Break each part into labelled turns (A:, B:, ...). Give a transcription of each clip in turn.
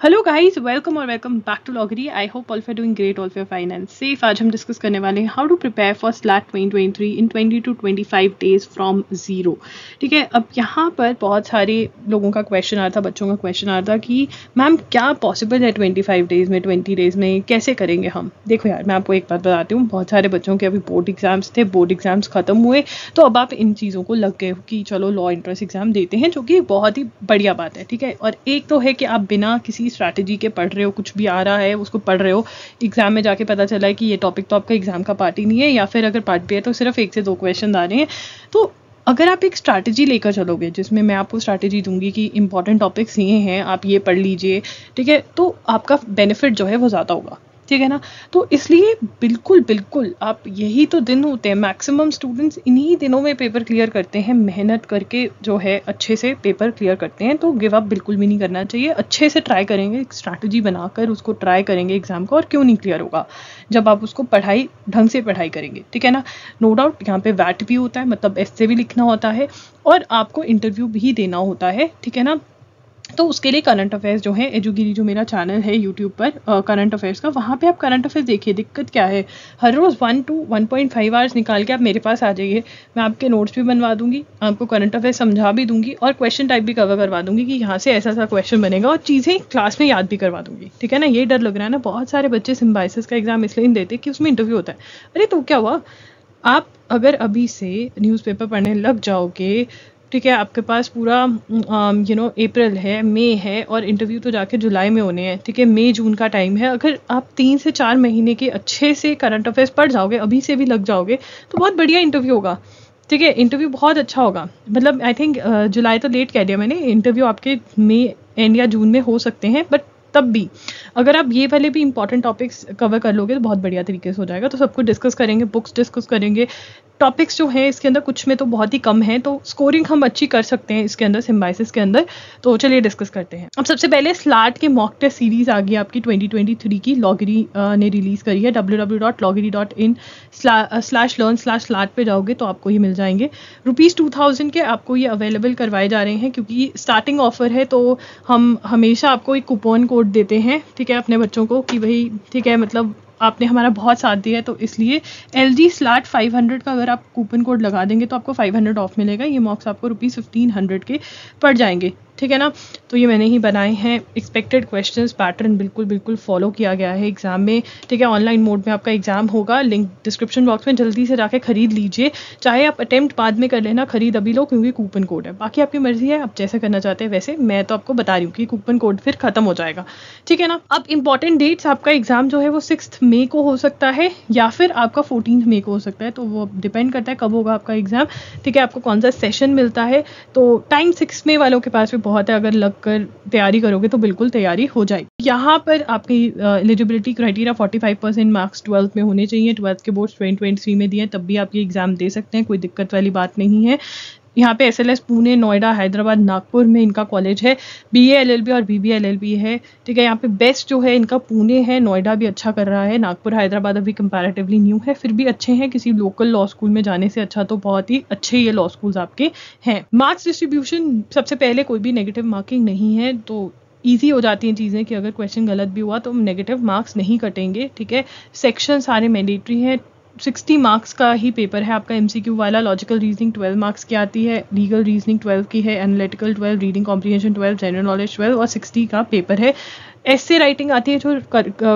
A: Hello guys welcome और welcome back to लॉगरी I hope all for doing great all for finance safe आज हम discuss करने वाले हैं how to prepare for SLAT 2023 in 20 to 25 days from zero ठीक है, अब यहाँ पर बहुत सारे लोगों का क्वेश्चन आ रहा था, बच्चों का क्वेश्चन आ रहा था कि, मैम, क्या पॉसिबल है 25 डेज़ में 20 डेज़ में? कैसे करेंगे हम? देखो यार, मैं आपको एक बात बताती हूँ, बहुत सारे बच्चों के अभी बोर्ड एग्ज़ाम्स थे बोर्ड एग्ज़ाम्स खत्म हुए तो अब आप इन चीज़ों को लग गए कि चलो लॉ इंट्रेंस एग्ज़ाम देते हैं, जो कि बहुत ही बढ़िया बात है, ठीक है? और एक तो है कि आप बिना किसी स्ट्रैटेजी के पढ़ रहे हो, कुछ भी आ रहा है, उसको पढ़ रहे हो एग्ज़ाम में जाके पता चला है कि ये टॉपिक तो आपका एग्ज़ाम का पार्ट ही नहीं है, या फिर अगर पार्ट भी है तो सिर्फ़ एक से दो क्वेश्चन आ रहे हैं। तो अगर आप एक स्ट्रैटेजी लेकर चलोगे, जिसमें मैं आपको स्ट्रैटेजी दूँगी कि इंपॉर्टेंट टॉपिक्स ये हैं, आप ये पढ़ लीजिए, ठीक है? तो आपका बेनिफिट जो है वो ज़्यादा होगा। ठीक है ना? तो इसलिए बिल्कुल बिल्कुल, आप यही तो दिन होते हैं। मैक्सिमम स्टूडेंट्स इन्हीं दिनों में पेपर क्लियर करते हैं। मेहनत करके जो है, अच्छे से पेपर क्लियर करते हैं। तो गिव अप बिल्कुल भी नहीं करना चाहिए। अच्छे से ट्राई करेंगे, एक स्ट्रैटेजी बनाकर उसको ट्राई करेंगे एग्ज़ाम को और क्यों नहीं क्लियर होगा? जब आप उसको पढ़ाई, ढंग से पढ़ाई करेंगे। ठीक है ना? नो डाउट यहाँ पे वैट भी होता है मतलब ऐसे भी लिखना होता है और आपको इंटरव्यू भी देना होता है। ठीक है ना? तो उसके लिए करंट अफेयर्स जो है, एजुगिरी जो मेरा चैनल है यूट्यूब पर करंट अफेयर्स का, वहाँ पे आप करंट अफेयर्स देखिए, दिक्कत क्या है? हर रोज़ one to one point five hours निकाल के आप मेरे पास आ जाइए, मैं आपके नोट्स भी बनवा दूँगी, आपको करंट अफेयर्स समझा भी दूँगी और क्वेश्चन टाइप भी कवर करवा दूँगी कि यहाँ से ऐसा ऐसा क्वेश्चन बनेगा और चीज़ें क्लास में याद भी करवा दूँगी। ठीक है ना? ये डर लग रहा है ना, बहुत सारे बच्चे सिम्बाइसिस का एग्ज़ाम इसलिए नहीं देते कि उसमें इंटरव्यू होता है। अरे तो क्या हुआ? आप अगर अभी से न्यूज़पेपर पढ़ने लग जाओगे ठीक है, आपके पास पूरा यू नो अप्रैल है मई है और इंटरव्यू तो जाके जुलाई में होने हैं, ठीक है? मई जून का टाइम है। अगर आप तीन से चार महीने के अच्छे से करंट अफेयर्स पढ़ जाओगे, अभी से भी लग जाओगे तो बहुत बढ़िया इंटरव्यू होगा, ठीक है? इंटरव्यू बहुत अच्छा होगा। मतलब आई थिंक जुलाई तो लेट कह दिया मैंने इंटरव्यू आपके मई एंड या जून में हो सकते हैं बट तब भी। अगर आप ये वाले भी इंपॉर्टेंट टॉपिक्स कवर कर लोगे तो बहुत बढ़िया तरीके से हो जाएगा। तो सब कुछ डिस्कस करेंगे बुक्स डिस्कस करेंगे टॉपिक्स जो हैं, इसके अंदर कुछ में तो बहुत ही कम है तो स्कोरिंग हम अच्छी कर सकते हैं इसके अंदर सिम्बाइसिस के अंदर। तो चलिए डिस्कस करते हैं। अब सबसे पहले स्लाट के मॉक टेस्ट सीरीज़ आ गई आपकी 2023 की लॉगरी ने रिलीज़ करी है W W dot लॉगरी dot in slash learn slash SLAT पर जाओगे तो आपको ये मिल जाएँगे। रुपीज़ टू थाउज़ेंड के आपको ये अवेलेबल करवाए जा रहे हैं, क्योंकि स्टार्टिंग ऑफ़र है तो हम हमेशा आपको एक कूपन कोड देते हैं, ठीक है, अपने बच्चों को कि भाई, ठीक है मतलब आपने हमारा बहुत साथ दिया है तो इसलिए L G SLAT five hundred का अगर आप कूपन कोड लगा देंगे तो आपको फाइव हंड्रेड ऑफ़ मिलेगा। ये मॉक्स आपको रुपीज़ फिफ्टीन हंड्रेड के पड़ जाएँगे। ठीक है ना? तो ये मैंने ही बनाए हैं। एक्सपेक्टेड क्वेश्चंस पैटर्न बिल्कुल बिल्कुल फॉलो किया गया है एग्ज़ाम में। ठीक है ऑनलाइन मोड में आपका एग्ज़ाम होगा। लिंक डिस्क्रिप्शन बॉक्स में जल्दी से जाके खरीद लीजिए। चाहे आप अटेम्प्ट बाद में कर लेना, खरीद अभी लो, क्योंकि कूपन कोड है। बाकी आपकी मर्ज़ी है, आप जैसे करना चाहते हैं वैसे। मैं तो आपको बता रही हूँ कि कूपन कोड फिर खत्म हो जाएगा। ठीक है ना? अब इंपॉर्टेंट डेट्स आपका एग्ज़ाम जो है वो सिक्स मे को हो सकता है, या फिर आपका फोर्टीन मे को हो सकता है। तो वो डिपेंड करता है कब होगा आपका एग्ज़ाम ठीक है, आपको कौन सा सेशन मिलता है। तो टाइम सिक्स मे वालों के पास भी बहुत है, अगर लग कर तैयारी करोगे तो बिल्कुल तैयारी हो जाएगी। यहाँ पर आपकी eligibility criteria 45 percent marks twelfth में होने चाहिए। ट्वेल्थ के बोर्ड ट्वेंटी ट्वेंटी थ्री में दिए तब भी आप ये एग्ज़ाम दे सकते हैं, कोई दिक्कत वाली बात नहीं है। यहाँ पे S L S Pune Noida Hyderabad Nagpur में इनका कॉलेज है। बी एल एल बी और B B L L B है। ठीक है, यहाँ पे बेस्ट जो है इनका पुणे है नोएडा भी अच्छा कर रहा है नागपुर हैदराबाद अभी कंपैरेटिवली न्यू है। फिर भी अच्छे हैं, किसी लोकल लॉ स्कूल में जाने से अच्छा तो बहुत ही अच्छे ये लॉ स्कूल्स आपके हैं। मार्क्स डिस्ट्रीब्यूशन सबसे पहले कोई भी नेगेटिव मार्किंग नहीं है तो ईजी हो जाती हैं चीज़ें कि अगर क्वेश्चन गलत भी हुआ तो हम नेगेटिव मार्क्स नहीं कटेंगे। ठीक है सेक्शन सारे मैंडेटरी हैं सिक्सटी मार्क्स का ही पेपर है आपका एमसीक्यू वाला लॉजिकल रीजनिंग ट्वेल्व मार्क्स की आती है लीगल रीजनिंग ट्वेल्व की है analytical twelve reading comprehension twelve general knowledge twelve और सिक्सटी का पेपर है। ऐसे राइटिंग आती है जो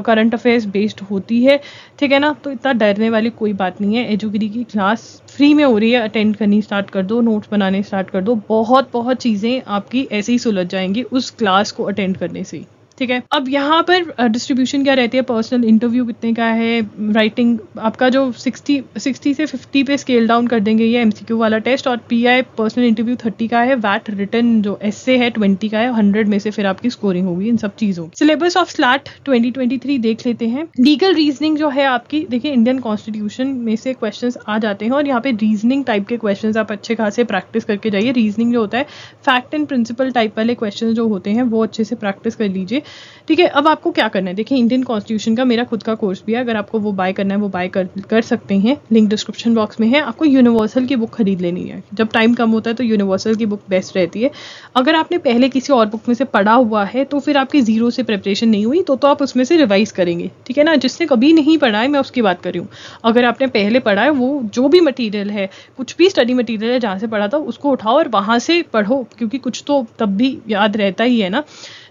A: करंट अफेयर्स बेस्ड होती है, ठीक है ना? तो इतना डरने वाली कोई बात नहीं है। एजुगिरी की क्लास फ्री में हो रही है अटेंड करनी स्टार्ट कर दो नोट्स बनाने स्टार्ट कर दो। बहुत बहुत चीज़ें आपकी ऐसे ही सुलझ जाएँगी उस क्लास को अटेंड करने से। ठीक है? अब यहाँ पर डिस्ट्रीब्यूशन क्या रहती है? पर्सनल इंटरव्यू कितने का है? राइटिंग आपका जो 60 60 से 50 पे स्केल डाउन कर देंगे ये एमसीक्यू वाला टेस्ट और पीआई पर्सनल इंटरव्यू 30 का है वैट रिटर्न जो एसए है 20 का है 100 में से फिर आपकी स्कोरिंग होगी इन सब चीज़ों सिलेबस ऑफ़ स्लैट 2023 देख लेते हैं। लीगल रीजनिंग जो है आपकी, देखिए इंडियन कॉन्स्टिट्यूशन में से क्वेश्चन आ जाते हैं और यहाँ पे रीजनिंग टाइप के क्वेश्चन आप अच्छे खासे प्रैक्टिस करके जाइए। रीजनिंग जो होता है फैक्ट एंड प्रिंसिपल टाइप वाले क्वेश्चन जो होते हैं, वो अच्छे से प्रैक्टिस कर लीजिए। ठीक है, अब आपको क्या करना है? देखिए इंडियन कॉन्स्टिट्यूशन का मेरा खुद का कोर्स भी है। अगर आपको वो बाय करना है, वो बाय कर कर सकते हैं। लिंक डिस्क्रिप्शन बॉक्स में है। आपको यूनिवर्सल की बुक खरीद लेनी है। जब टाइम कम होता है तो यूनिवर्सल की बुक बेस्ट रहती है। अगर आपने पहले किसी और बुक में से पढ़ा हुआ है तो फिर आपकी ज़ीरो से प्रिपरेशन नहीं हुई तो तो आप उसमें से रिवाइज करेंगे। ठीक है ना? जिसने कभी नहीं पढ़ा है, मैं उसकी बात कर हूँ। अगर आपने पहले पढ़ा है, वो जो भी मटीरियल है, कुछ भी स्टडी मटीरियल है, जहाँ से पढ़ा था, उसको उठाओ और वहाँ से पढ़ो, क्योंकि कुछ तो तब भी याद रहता ही है ना।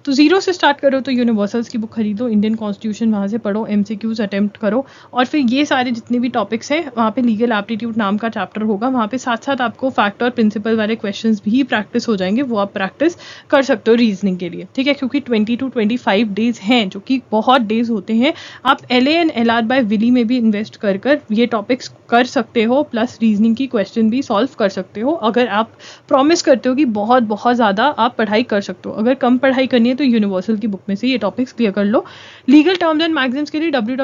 A: तो ज़ीरो से स्टार्ट करो तो यूनिवर्सल्स की बुक खरीदो इंडियन कॉन्स्टिट्यूशन वहाँ से पढ़ो एम सी क्यूज अटैम्प्ट करो और फिर ये सारे जितने भी टॉपिक्स हैं, वहाँ पे लीगल एप्टीट्यूड नाम का चैप्टर होगा। वहाँ पे साथ साथ आपको फैक्ट और प्रिंसिपल वाले क्वेश्चन भी प्रैक्टिस हो जाएँगे। वो आप प्रैक्टिस कर सकते हो रीजनिंग के लिए, ठीक है? क्योंकि twenty to twenty five days हैं, जो कि बहुत डेज़ होते हैं। आप L A and L R by Wiley में भी इन्वेस्ट कर कर ये टॉपिक्स कर सकते हो प्लस रीजनिंग की क्वेश्चन भी सॉल्व कर सकते हो। अगर आप प्रॉमिस करते हो कि बहुत बहुत ज़्यादा आप पढ़ाई कर सकते हो। अगर कम पढ़ाई करनी है तो यूनिवर्सल की बुक में से ये टॉपिक्स क्लियर कर लो। लीगल टर्म्स एंड मैगजीम्स के लिए डब्ल्यू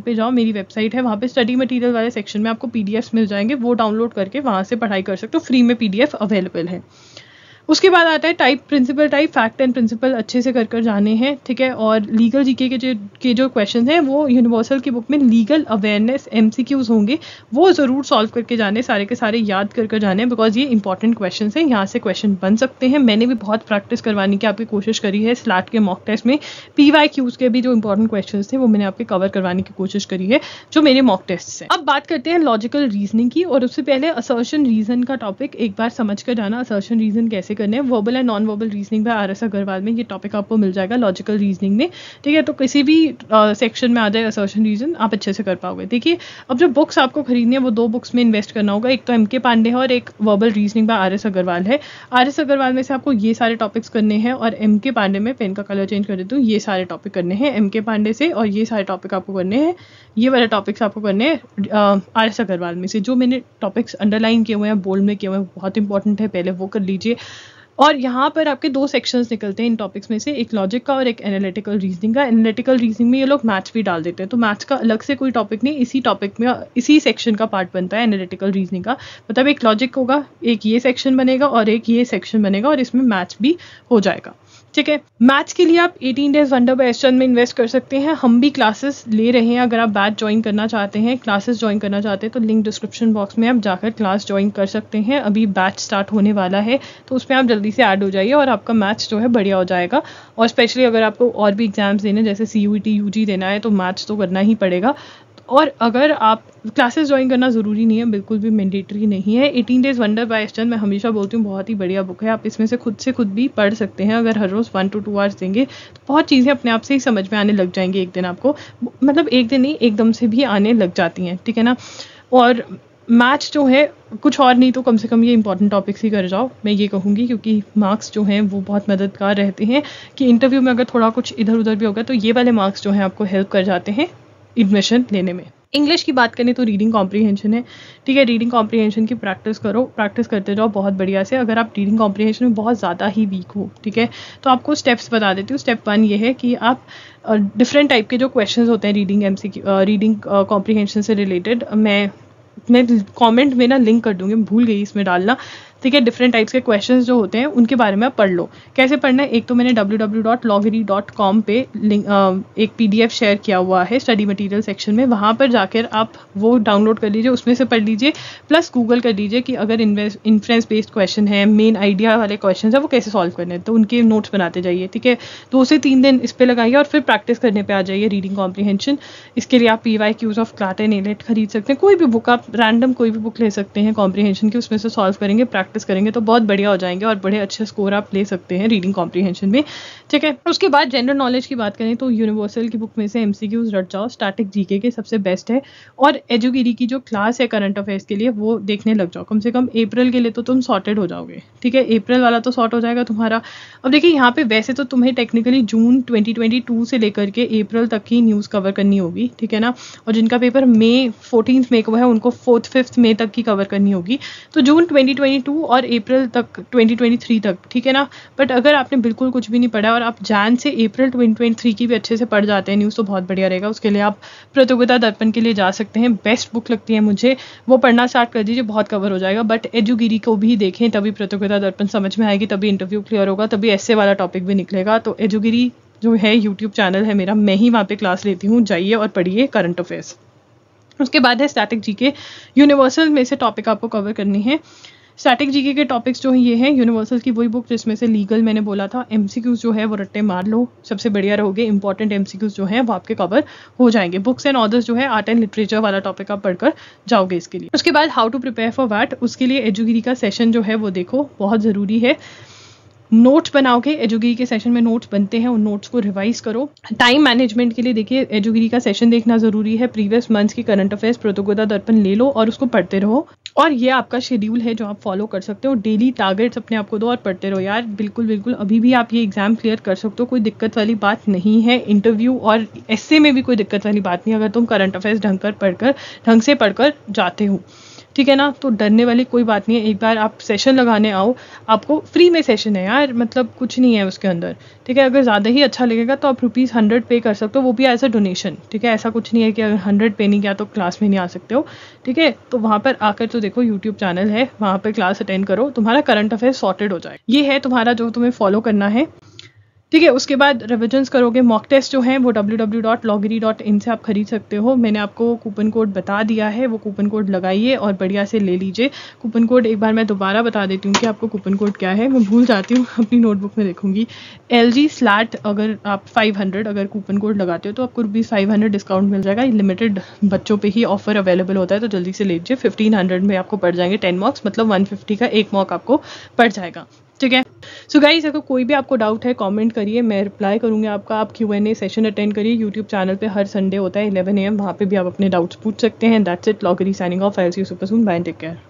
A: पे जाओ, मेरी वेबसाइट है। वहाँ पे स्टडी मटीरियल वाले सेक्शन में आपको पीडीएफ मिल जाएँगे। वो डाउनलोड करके वहाँ से पढ़ाई कर सकते हो। फ्री में पीडीएफ अवेलेबल है। उसके बाद आता है type principle type fact and principle अच्छे से कर कर जाने हैं, ठीक है? और लीगल जीके के जो के जो क्वेश्चन हैं, वो यूनिवर्सल की बुक में लीगल अवेयरनेस एम होंगे, वो ज़रूर सॉल्व करके जाने, सारे के सारे याद कर कर जाने बिकॉज़ ये इंपॉर्टेंट क्वेश्चन हैं, यहाँ से क्वेश्चन बन सकते हैं। मैंने भी बहुत प्रैक्टिस करवाने की आपकी कोशिश करी है स्लैट के मॉक टेस्ट में। पी वाई क्यूज़ के भी जो इंपॉर्टेंट क्वेश्चन थे, वो मैंने आपके कवर करवाने की कोशिश करी है, जो मेरे मॉक टेस्ट हैं। अब बात करते हैं लॉजिकल रीजनिंग की, और उससे पहले असर्शन रीजन का टॉपिक एक बार समझ कर जाना असर्शन रीजन कैसे करने हैं। Verbal and non verbal reasoning by R S Agarwal में ये टॉपिक आपको मिल जाएगा लॉजिकल रीजनिंग में। ठीक है तो किसी भी सेक्शन uh, में आ जाए असर्शन रीजन आप अच्छे से कर पाओगे। देखिए अब जो बुक्स आपको खरीदनी है वो दो बुक्स में इन्वेस्ट करना होगा। एक तो एम के पांडे है और एक verbal reasoning by R S Agarwal है। आर एस अग्रवाल में से आपको ये सारे टॉपिक्स करने हैं और एम के पांडे में पेन का कलर चेंज कर देती हूँ ये सारे टॉपिक करने हैं एम के पांडे से और ये सारे टॉपिक आपको करने हैं। ये वाले टॉपिक्स आपको करने हैं आर एस अग्रवाल में से। जो मैंने टॉपिक्स अंडरलाइन किए हुए हैं बोल्ड में किए हुए हैं बहुत इंपॉर्टेंट है पहले वो कर लीजिए। और यहाँ पर आपके दो सेक्शंस निकलते हैं इन टॉपिक्स में से, एक लॉजिक का और एक एनालिटिकल रीजनिंग का। एनालिटिकल रीजनिंग में ये लोग मैथ्स भी डाल देते हैं तो मैथ्स का अलग से कोई टॉपिक नहीं, इसी टॉपिक में, इसी सेक्शन का पार्ट बनता है एनालिटिकल रीजनिंग का। मतलब एक लॉजिक होगा, एक ये सेक्शन बनेगा और एक ये सेक्शन बनेगा और इसमें मैथ्स भी हो जाएगा। ठीक है? मैथ्स के लिए आप 18 डेज़ वंडर बाय एस्टर्न में इन्वेस्ट कर सकते हैं। हम भी क्लासेस ले रहे हैं। अगर आप बैच ज्वाइन करना चाहते हैं क्लासेस ज्वाइन करना चाहते हैं तो लिंक डिस्क्रिप्शन बॉक्स में आप जाकर क्लास ज्वाइन कर सकते हैं। अभी बैच स्टार्ट होने वाला है तो उसमें आप जल्दी से ऐड हो जाइए और आपका मैथ्स जो है बढ़िया हो जाएगा। और स्पेशली अगर आपको और भी एग्ज़ाम्स देने जैसे सी यू देना है तो मैथ्स तो करना ही पड़ेगा। और अगर आप क्लासेस ज्वाइन करना ज़रूरी नहीं है, बिल्कुल भी मैंडेटरी नहीं है। Eighteen days wonder by eastern मैं हमेशा बोलती हूँ, बहुत ही बढ़िया बुक है। आप इसमें से खुद से खुद भी पढ़ सकते हैं। अगर हर रोज़ वन टू टू आवर्स देंगे तो बहुत चीज़ें अपने आप से ही समझ में आने लग जाएँगी एक दिन आपको। मतलब एक दिन नहीं, एकदम से भी आने लग जाती हैं, ठीक है ना? और मैथ्स जो है, कुछ और नहीं तो कम से कम ये इंपॉर्टेंट टॉपिक्स ही कर जाओ। मैं ये कहूँगी, क्योंकि मार्क्स जो हैं, वो बहुत मददगार रहते हैं कि इंटरव्यू में अगर थोड़ा कुछ इधर उधर भी होगा तो ये वाले मार्क्स जो हैं, आपको हेल्प कर जाते हैं। एडमिशन लेने में। इंग्लिश की बात करें तो रीडिंग कॉम्प्रीहेंशन है। ठीक है रीडिंग कॉम्प्रीहेंशन की प्रैक्टिस करो प्रैक्टिस करते जाओ बहुत बढ़िया से। अगर आप रीडिंग कॉम्प्रीहेंशन में बहुत ज़्यादा ही वीक हो, ठीक है तो आपको स्टेप्स बता देती हूँ। स्टेप वन ये है कि आप डिफरेंट टाइप के जो क्वेश्चन होते हैं reading M C reading comprehension से रिलेटेड मैं मैं कमेंट में ना लिंक कर दूँगी, भूल गई इसमें डालना। ठीक है डिफरेंट टाइप्स के क्वेश्चन जो होते हैं, उनके बारे में आप पढ़ लो। कैसे पढ़ना है? एक तो मैंने www.loggery.com पे लिंक एक पीडीएफ शेयर किया हुआ है स्टडी मटेरियल सेक्शन में। वहाँ पर जाकर आप वो डाउनलोड कर लीजिए, उसमें से पढ़ लीजिए प्लस गूगल कर लीजिए कि अगर इन्फ्लुएंस बेस्ड क्वेश्चन है मेन आइडिया वाले क्वेश्चन है, वो कैसे सॉल्व करने हैं? तो उनके नोट्स बनाते जाइए, ठीक है? दो से तीन दिन इस पर लगाइए और फिर प्रैक्टिस करने पर आ जाइए रीडिंग कॉम्प्रीहेंशन इसके लिए आप P Y Qs of CLAT AILET खरीद सकते हैं। कोई भी बुक आप रैंडम कोई भी बुक ले सकते हैं कॉम्प्रीहेंशन की, उसमें से सॉल्व करेंगे प्रैक्टिस करेंगे तो बहुत बढ़िया हो जाएँगे और बड़े अच्छे स्कोर आप ले सकते हैं रीडिंग कॉम्प्रीहेंशन में। ठीक है, उसके बाद जनरल नॉलेज की बात करें तो यूनिवर्सल की बुक में से एम रट जाओ स्टैटिक जीके के सबसे बेस्ट है। और एजुगिरी की जो क्लास है करंट अफेयर्स के लिए, वो देखने लग जाओ। कम से कम अप्रैल के लिए तो तुम सॉर्टेड हो जाओगे। ठीक है अप्रैल वाला तो सॉर्ट हो जाएगा तुम्हारा। अब देखिए, यहाँ पे वैसे तो तुम्हें टेक्निकली जून 2022 से लेकर के अप्रैल तक ही न्यूज़ कवर करनी होगी। ठीक है ना? और जिनका पेपर मे फोर्टीन मे को है, उनको फोर्थ फिफ्थ मे तक की कवर करनी होगी। तो जून 2022 और अप्रैल तक 2023 तक, ठीक है ना? बट अगर आपने बिल्कुल कुछ भी नहीं पढ़ा और आप जैन से अप्रैल 2023 की भी अच्छे से पढ़ जाते हैं न्यूज़ तो बहुत बढ़िया रहेगा। उसके लिए आप प्रतियोगिता दर्पण के लिए जा सकते हैं। बेस्ट बुक लगती है मुझे। वो पढ़ना स्टार्ट कर दीजिए, बहुत कवर हो जाएगा। बट एजुगिरी को भी देखें, तभी प्रतियोगिता दर्पण समझ में आएगी, तभी इंटरव्यू क्लियर होगा, तभी ऐसे वाला टॉपिक भी निकलेगा। तो एजुगिरी जो है यूट्यूब चैनल है मेरा, मैं ही वहाँ पे क्लास लेती हूँ। जाइए और पढ़िए करंट अफेयर्स उसके बाद है स्टैटिक जी के यूनिवर्सल में से टॉपिक आपको कवर करनी है। स्टैटिक जीके के टॉपिक्स जो है, ये हैं यूनिवर्सल की वही बुक जिसमें से लीगल मैंने बोला था एम जो है, वो रट्टे मार लो, सबसे बढ़िया रहोगे इंपॉर्टेंट एम जो है, वो आपके कवर हो जाएँगे। बुक्स एंड ऑर्डर्स जो है आर्ट एंड लिटरेचर वाला टॉपिक आप पढ़कर जाओगे इसके लिए। उसके बाद हाउ टू प्रिपेयर फॉर वैट उसके लिए एजुगिरी का सेशन जो है, वो देखो, बहुत ज़रूरी है। नोट्स बनाओगे एजुगिरी के सेशन में नोट्स बनते हैं, उन नोट्स को रिवाइज करो। टाइम मैनेजमेंट के लिए देखिए एजुगिरी का सेशन देखना ज़रूरी है। प्रीवियस मंथ्स की करंट अफेयर्स प्रतियोगिता दर्पण ले लो और उसको पढ़ते रहो। और ये आपका शेड्यूल है जो आप फॉलो कर सकते हो। डेली टारगेट्स अपने आप को दो और पढ़ते रहो यार। बिल्कुल बिल्कुल। अभी भी आप ये एग्ज़ाम क्लियर कर सकते हो, कोई दिक्कत वाली बात नहीं है। इंटरव्यू और एस में भी कोई दिक्कत वाली बात नहीं अगर तुम करंट अफेयर्स ढंग कर, पढ़कर, ढंग से पढ़कर जाते हो। ठीक है ना? तो डरने वाली कोई बात नहीं है। एक बार आप सेशन लगाने आओ। आपको फ्री में सेशन है यार। मतलब कुछ नहीं है उसके अंदर। ठीक है? अगर ज़्यादा ही अच्छा लगेगा तो आप रुपीज़ हंड्रेड पे कर सकते हो। वो भी एज अ डोनेशन ठीक है? ऐसा कुछ नहीं है कि अगर हंड्रेड पे नहीं किया तो क्लास में नहीं आ सकते हो। ठीक है? तो वहाँ पर आकर तो देखो यूट्यूब चैनल है। वहाँ पर क्लास अटेंड करो। तुम्हारा करंट अफेयर सॉर्टेड हो जाए ये है तुम्हारा जो तुम्हें फॉलो करना है। ठीक है, उसके बाद रिविजन्स करोगे मॉक टेस्ट जो है, वो www.loggery.in से आप खरीद सकते हो। मैंने आपको कूपन कोड बता दिया है, वो कूपन कोड लगाइए और बढ़िया से ले लीजिए। कूपन कोड एक बार मैं दोबारा बता देती हूँ कि आपको कूपन कोड क्या है। मैं भूल जाती हूँ, अपनी नोटबुक में देखूँगी। एल जी स्लैट अगर आप 500 अगर कूपन कोड लगाते हो तो आपको रुपीज़ फाइव डिस्काउंट मिल जाएगा। लिमिटेड बच्चों पर ही ऑफ़र अवेलेबल होता है तो जल्दी से ले लीजिए। फिफ्टीन में आपको पड़ जाएँगे टेन मॉक्स मतलब वन का एक मॉक आपको पड़ जाएगा। ठीक है? सो गाइज़ अगर कोई भी आपको डाउट है कमेंट करिए, मैं रिप्लाई करूँगी आपका। आप Q N A session attend करिए। यूट्यूब चैनल पे हर संडे होता है इलेवन ए एम वहाँ पे भी आप अपने डाउट्स पूछ सकते हैं। That's it लॉगरी signing off I see super soon bye take care